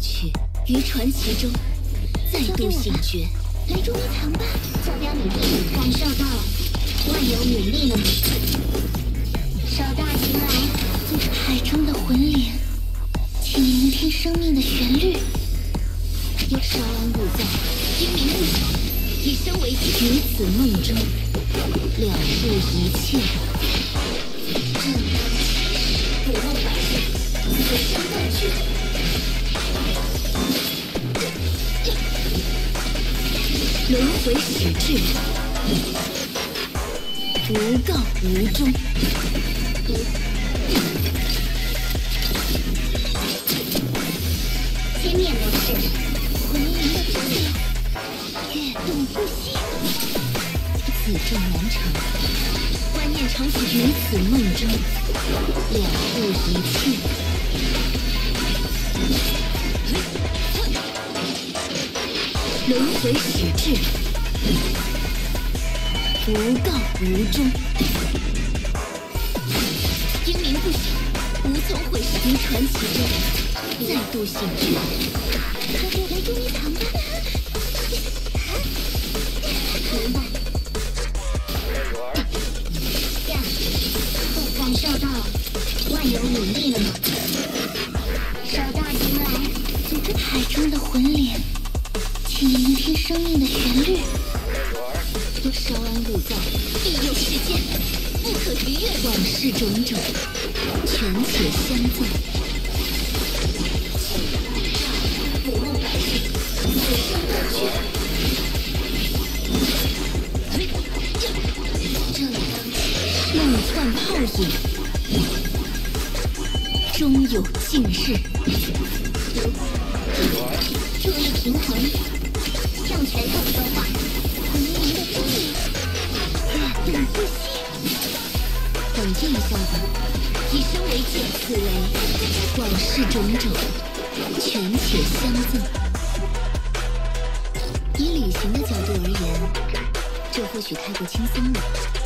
去，于传奇中再度醒觉。来捉迷藏吧，坐标女帝，感受到万有引力了吗？手到擒来，海中的魂灵，请聆听生命的旋律。有稍安勿躁，英明不息，以身为己，于此梦中了悟一切。正当其时，不梦百世，此生断句。轮回始至，无告无终。歼灭模式，魂灵的之力，跃动不息。此众难成，观念常死于此梦中，了悟一切。轮回始至，无道无终。英明不息，无从悔失。于传奇中再度醒觉。来。捉来。捉迷藏吧。明白。感受到万有引力了吗？手到擒来，组织海中的魂灵，请聆听生命的旋律。有稍安勿躁，必有时间，不可逾越。往事种种，权且相赠。不梦百世，此生断句。正当其梦幻泡影，终有尽日。冷静一下吧，以身为剑，此为往事种种，权且相赠。以旅行的角度而言，这或许太过轻松了。